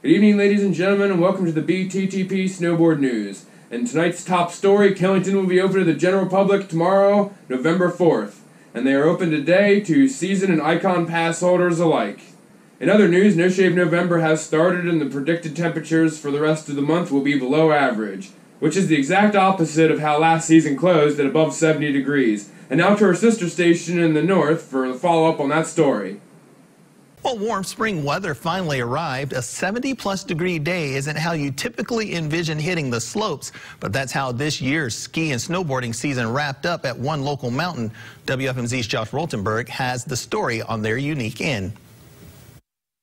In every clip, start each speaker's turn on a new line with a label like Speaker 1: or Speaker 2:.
Speaker 1: Good evening, ladies and gentlemen, and welcome to the BTTP Snowboard News. In tonight's top story, Killington will be open to the general public tomorrow, November 4th, and they are open today to season and icon pass holders alike. In other news, No Shave November has started, and the predicted temperatures for the rest of the month will be below average, which is the exact opposite of how last season closed at above 70 degrees. And now to our sister station in the north for the follow up on that story.
Speaker 2: Well, warm spring weather finally arrived. A 70 plus degree day isn't how you typically envision hitting the slopes, but that's how this year's ski and snowboarding season wrapped up at one local mountain. WFMZ's Josh Rultenberg has the story on their unique end.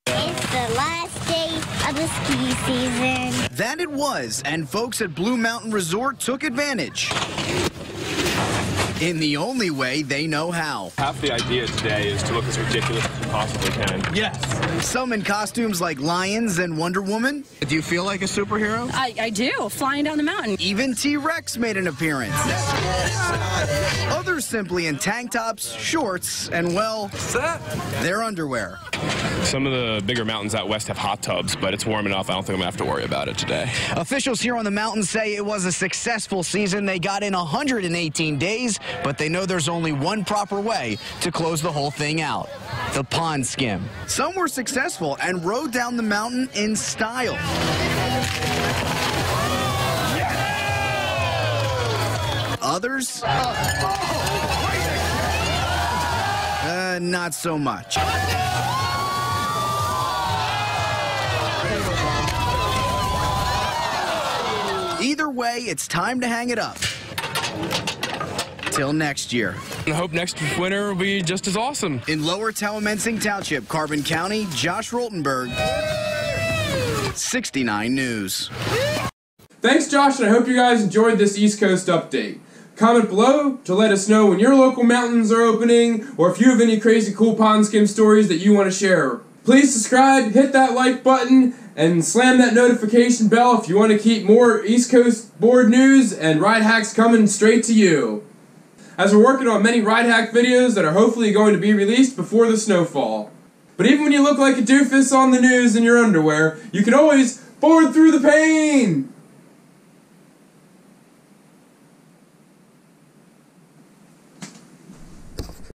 Speaker 3: It's the last day of the ski season.
Speaker 4: That it was, and folks at Blue Mountain Resort took advantage. In the only way they know how.
Speaker 5: Half the idea today is to look as ridiculous as you possibly can.
Speaker 4: Yes. Some in costumes like lions and Wonder Woman. Do you feel like a superhero?
Speaker 6: I, I do, flying down the mountain.
Speaker 4: Even T-Rex made an appearance. Others simply in tank tops, shorts, and well, their underwear.
Speaker 5: Some of the bigger mountains out west have hot tubs, but it's warm enough. I don't think I'm gonna have to worry about it today.
Speaker 4: Officials here on the mountain say it was a successful season. They got in 118 days, but they know there's only one proper way to close the whole thing out. The pond skim. Some were successful and rode down the mountain in style. Others? Uh, not so much. Either way, it's time to hang it up. Till next year.
Speaker 5: I hope next winter will be just as awesome.
Speaker 4: In Lower Towamensing Township, Carbon County, Josh Rultenberg, 69 News.
Speaker 1: Thanks, Josh, and I hope you guys enjoyed this East Coast update. Comment below to let us know when your local mountains are opening or if you have any crazy cool pond skim stories that you want to share. Please subscribe, hit that like button, and slam that notification bell if you want to keep more East Coast board news and ride hacks coming straight to you. As we're working on many ride hack videos that are hopefully going to be released before the snowfall. But even when you look like a doofus on the news in your underwear, you can always board through the pain!